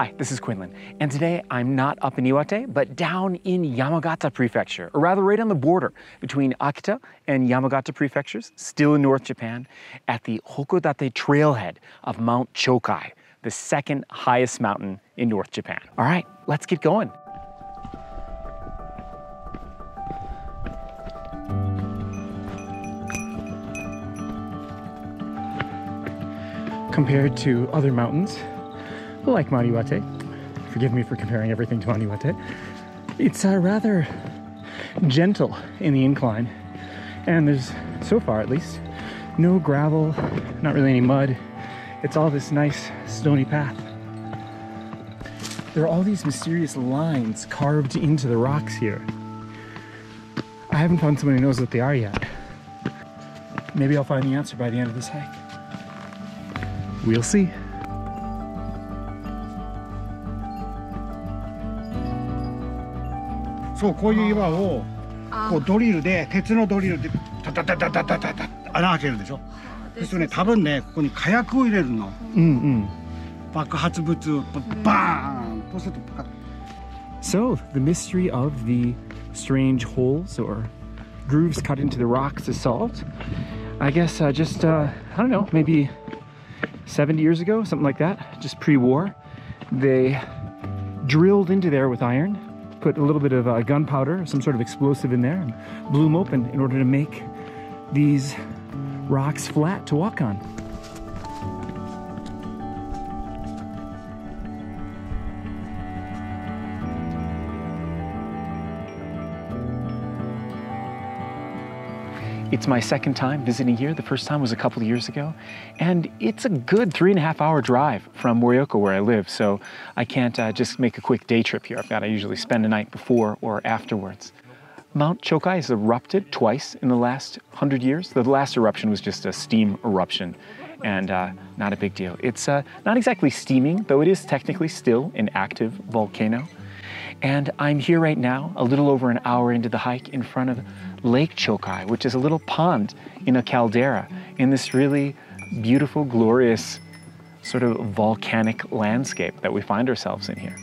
Hi, this is Quinlan, and today I'm not up in Iwate, but down in Yamagata Prefecture, or rather right on the border between Akita and Yamagata Prefectures, still in North Japan, at the Hokodate trailhead of Mount Chokai, the second highest mountain in North Japan. All right, let's get going. Compared to other mountains, like Mount Iwate, forgive me for comparing everything to Mount Iwate, it's uh, rather gentle in the incline. And there's, so far at least, no gravel, not really any mud. It's all this nice stony path. There are all these mysterious lines carved into the rocks here. I haven't found someone who knows what they are yet. Maybe I'll find the answer by the end of this hike. We'll see. そうこういう岩をこうドリルで鉄のドリルでタタタタタタタタ穴開けるでしょそうするとね多分ねここに火薬を入れるの Mm-mm. 爆発物バーンそうするとパカッ So, the mystery of the strange holes or grooves cut into the rocks is solved. I guess uh, just, uh, I don't know, maybe 70 years ago, something like that, just pre war, they drilled into there with iron, put a little bit of uh, gunpowder, some sort of explosive in there, and blew them open in order to make these rocks flat to walk on. It's my second time visiting here. The first time was a couple of years ago. And it's a good three and a half hour drive from Morioka, where I live. So I can't uh, just make a quick day trip here. I've got to usually spend a night before or afterwards. Mount Chokai has erupted twice in the last hundred years. The last eruption was just a steam eruption and uh, not a big deal. It's uh, not exactly steaming, though it is technically still an active volcano. And I'm here right now, a little over an hour into the hike, in front of Lake Chokai, which is a little pond in a caldera in this really beautiful, glorious sort of volcanic landscape that we find ourselves in here.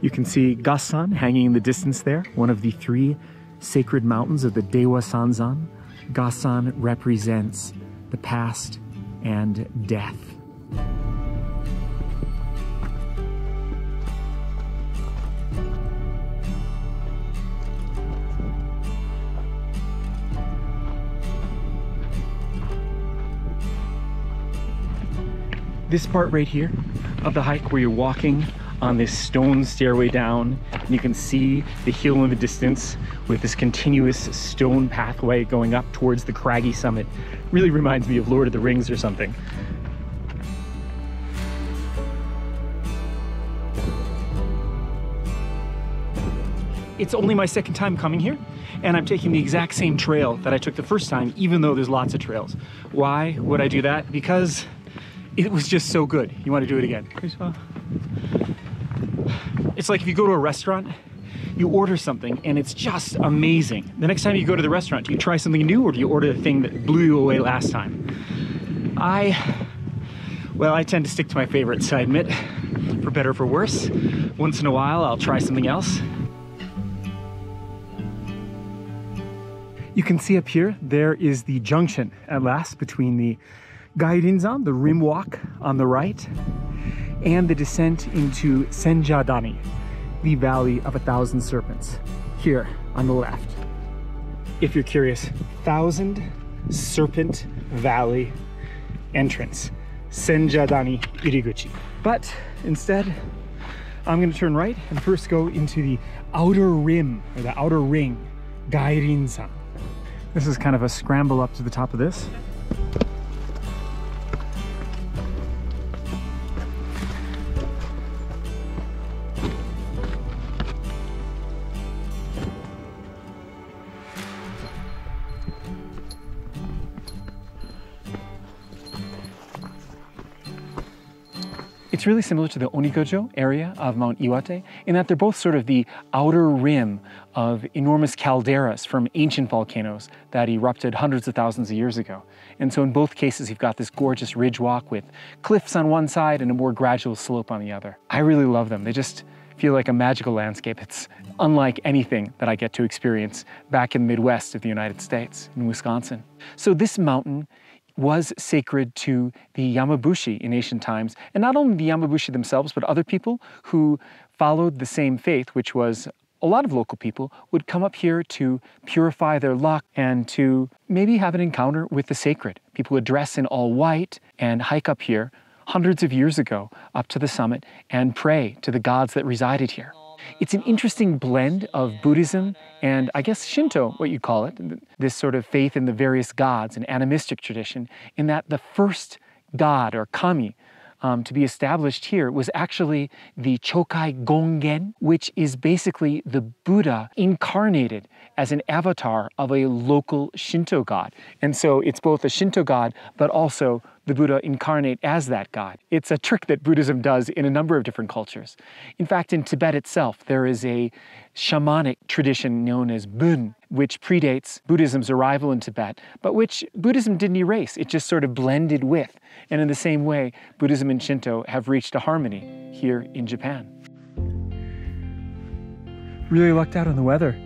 You can see Gassan hanging in the distance there, one of the three sacred mountains of the Dewa Sanzan. Gassan represents the past and death. This part right here of the hike where you're walking on this stone stairway down and you can see the hill in the distance with this continuous stone pathway going up towards the craggy summit really reminds me of Lord of the Rings or something. It's only my second time coming here and I'm taking the exact same trail that I took the first time even though there's lots of trails. Why would I do that? Because it was just so good. You want to do it again? It's like if you go to a restaurant, you order something and it's just amazing. The next time you go to the restaurant, do you try something new or do you order the thing that blew you away last time? I, well, I tend to stick to my favorites, I admit, for better or for worse. Once in a while, I'll try something else. You can see up here, there is the junction at last between the Gairinzan, the rim walk on the right, and the descent into Senjadani, the Valley of a Thousand Serpents, here on the left. If you're curious, Thousand Serpent Valley entrance, Senjadani Iriguchi. But instead, I'm gonna turn right and first go into the outer rim, or the outer ring, Gairinzan. This is kind of a scramble up to the top of this. It's really similar to the Onigajo area of Mount Iwate in that they're both sort of the outer rim of enormous calderas from ancient volcanoes that erupted hundreds of thousands of years ago. And so in both cases, you've got this gorgeous ridge walk with cliffs on one side and a more gradual slope on the other. I really love them. They just feel like a magical landscape. It's unlike anything that I get to experience back in the Midwest of the United States, in Wisconsin. So this mountain was sacred to the Yamabushi in ancient times, and not only the Yamabushi themselves, but other people who followed the same faith, which was a lot of local people would come up here to purify their luck and to maybe have an encounter with the sacred. People would dress in all white and hike up here hundreds of years ago up to the summit and pray to the gods that resided here. It's an interesting blend of Buddhism and I guess Shinto, what you call it, this sort of faith in the various gods, an animistic tradition, in that the first god or kami um, to be established here was actually the Chokai Gongen, which is basically the Buddha incarnated as an avatar of a local Shinto god. And so it's both a Shinto god, but also the Buddha incarnate as that God. It's a trick that Buddhism does in a number of different cultures. In fact, in Tibet itself, there is a shamanic tradition known as Bön, which predates Buddhism's arrival in Tibet, but which Buddhism didn't erase. It just sort of blended with. And in the same way, Buddhism and Shinto have reached a harmony here in Japan. Really lucked out on the weather.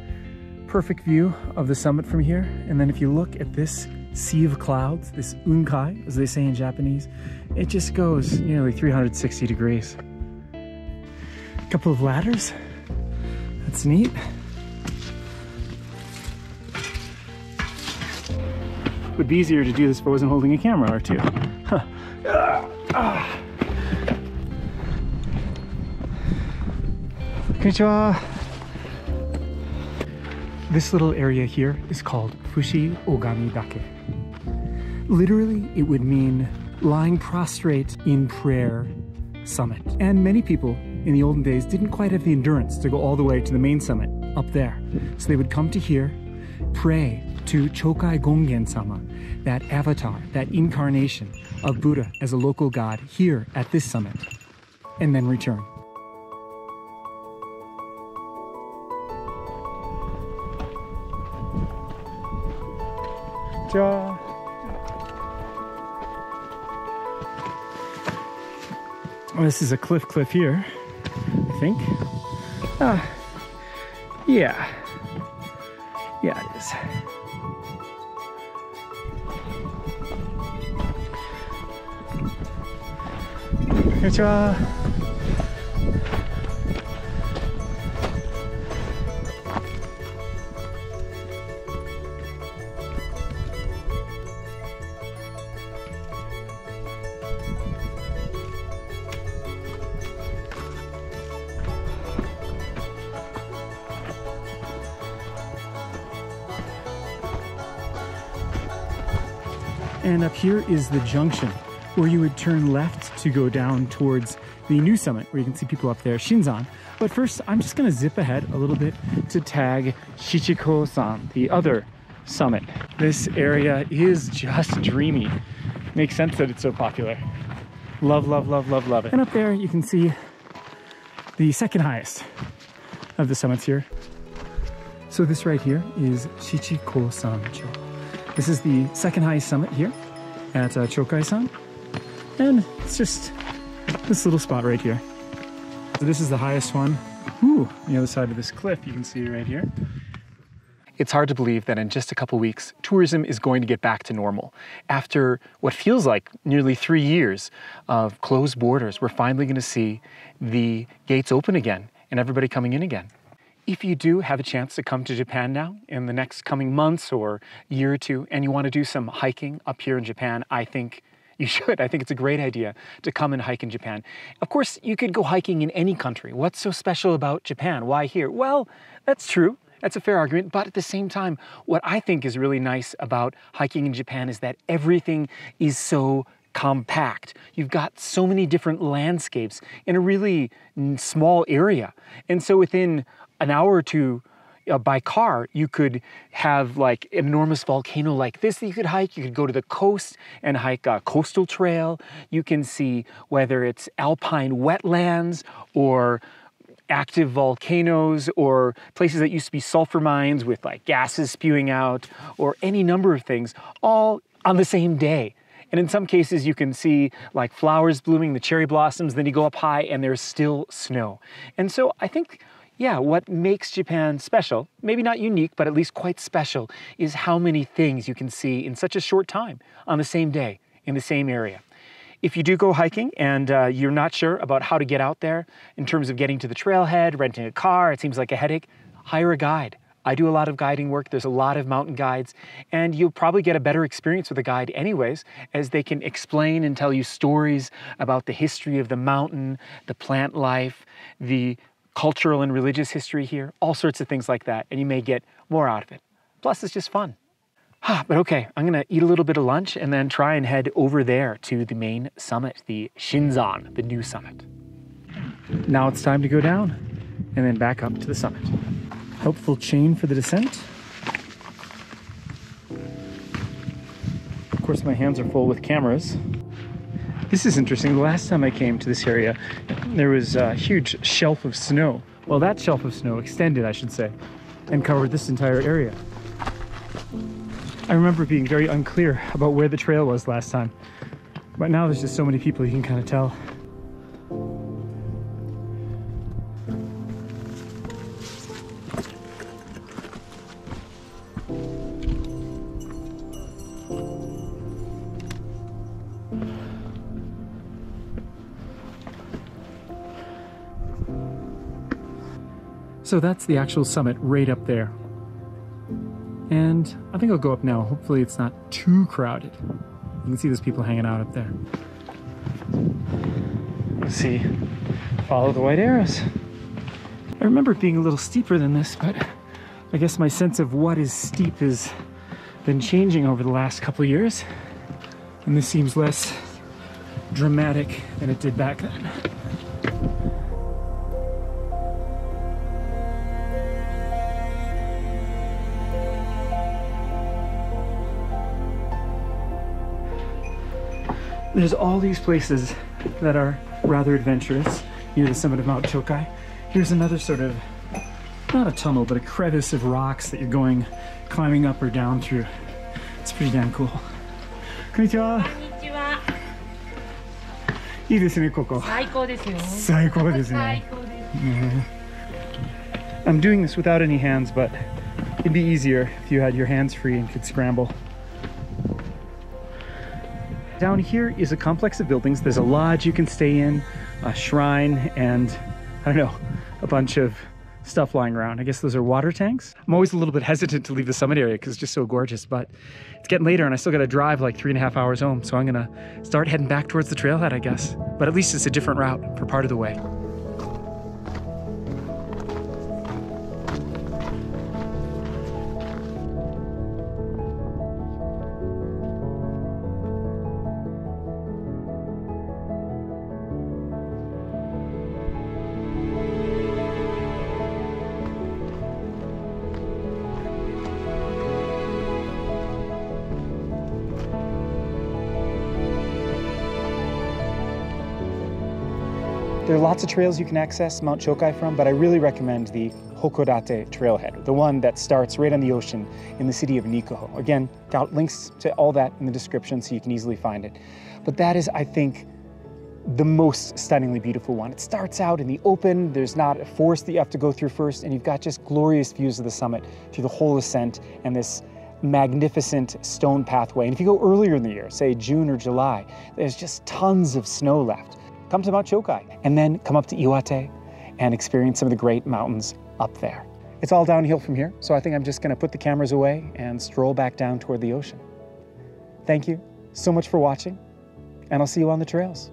Perfect view of the summit from here. And then if you look at this sea of clouds, this unkai, as they say in Japanese, it just goes nearly 360 degrees. A couple of ladders, that's neat. Would be easier to do this if I wasn't holding a camera or two. Huh. Konnichiwa. This little area here is called Fushi Ogami Dake. Literally, it would mean lying prostrate in prayer summit. And many people in the olden days didn't quite have the endurance to go all the way to the main summit up there. So they would come to here, pray to Chokai Gongen sama, that avatar, that incarnation of Buddha as a local god here at this summit, and then return. Ja. Oh, this is a cliff cliff here, I think. Ah, yeah. Yeah, it is. Konnichiwa. And up here is the junction where you would turn left to go down towards the new summit where you can see people up there, Shinzan. But first, I'm just gonna zip ahead a little bit to tag Shichiko-san, the other summit. This area is just dreamy. Makes sense that it's so popular. Love, love, love, love, love it. And up there you can see the second highest of the summits here. So this right here is Shichiko-san-cho. This is the second highest summit here at uh, Chokai-san. And it's just this little spot right here. So this is the highest one. Ooh, on the other side of this cliff, you can see right here. It's hard to believe that in just a couple weeks, tourism is going to get back to normal. After what feels like nearly three years of closed borders, we're finally going to see the gates open again and everybody coming in again. If you do have a chance to come to Japan now in the next coming months or year or two, and you want to do some hiking up here in Japan, I think you should. I think it's a great idea to come and hike in Japan. Of course, you could go hiking in any country. What's so special about Japan? Why here? Well, that's true. That's a fair argument. But at the same time, what I think is really nice about hiking in Japan is that everything is so compact. You've got so many different landscapes in a really small area. And so within an hour or two uh, by car, you could have like an enormous volcano like this that you could hike. You could go to the coast and hike a coastal trail. You can see whether it's alpine wetlands or active volcanoes or places that used to be sulfur mines with like gases spewing out or any number of things all on the same day. And in some cases, you can see like flowers blooming, the cherry blossoms, then you go up high and there's still snow. And so I think, yeah, what makes Japan special, maybe not unique, but at least quite special, is how many things you can see in such a short time on the same day in the same area. If you do go hiking and uh, you're not sure about how to get out there in terms of getting to the trailhead, renting a car, it seems like a headache, hire a guide. I do a lot of guiding work. There's a lot of mountain guides, and you'll probably get a better experience with a guide, anyways, as they can explain and tell you stories about the history of the mountain, the plant life, the cultural and religious history here, all sorts of things like that, and you may get more out of it. Plus, it's just fun. but okay, I'm gonna eat a little bit of lunch and then try and head over there to the main summit, the Shinzan, the new summit. Now it's time to go down and then back up to the summit helpful chain for the descent. Of course, my hands are full with cameras. This is interesting. The last time I came to this area, there was a huge shelf of snow. Well, that shelf of snow extended, I should say, and covered this entire area. I remember being very unclear about where the trail was last time. But now there's just so many people you can kind of tell. So that's the actual summit right up there. And I think I'll go up now. Hopefully it's not too crowded. You can see there's people hanging out up there. Let's see. Follow the white arrows. I remember it being a little steeper than this, but I guess my sense of what is steep has been changing over the last couple years. And this seems less dramatic than it did back then. There's all these places that are rather adventurous near the summit of Mount Chokai. Here's another sort of, not a tunnel, but a crevice of rocks that you're going, climbing up or down through. It's pretty damn cool. Konnichiwa. Konnichiwa. いいですね、ここ。最高ですよ。最高ですね。最高です。Yeah. I'm doing this without any hands, but it'd be easier if you had your hands free and could scramble. Down here is a complex of buildings. There's a lodge you can stay in, a shrine, and I don't know, a bunch of stuff lying around. I guess those are water tanks. I'm always a little bit hesitant to leave the summit area because it's just so gorgeous, but it's getting later and I still got to drive like three and a half hours home. So I'm going to start heading back towards the trailhead, I guess. But at least it's a different route for part of the way. There are lots of trails you can access Mount Chokai from, but I really recommend the Hokodate trailhead, the one that starts right on the ocean in the city of Nikaho. Again, got links to all that in the description so you can easily find it. But that is, I think, the most stunningly beautiful one. It starts out in the open, there's not a forest that you have to go through first, and you've got just glorious views of the summit through the whole ascent and this magnificent stone pathway. And if you go earlier in the year, say June or July, there's just tons of snow left come to Mount Chokai and then come up to Iwate and experience some of the great mountains up there. It's all downhill from here, so I think I'm just gonna put the cameras away and stroll back down toward the ocean. Thank you so much for watching, and I'll see you on the trails.